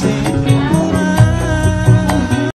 see.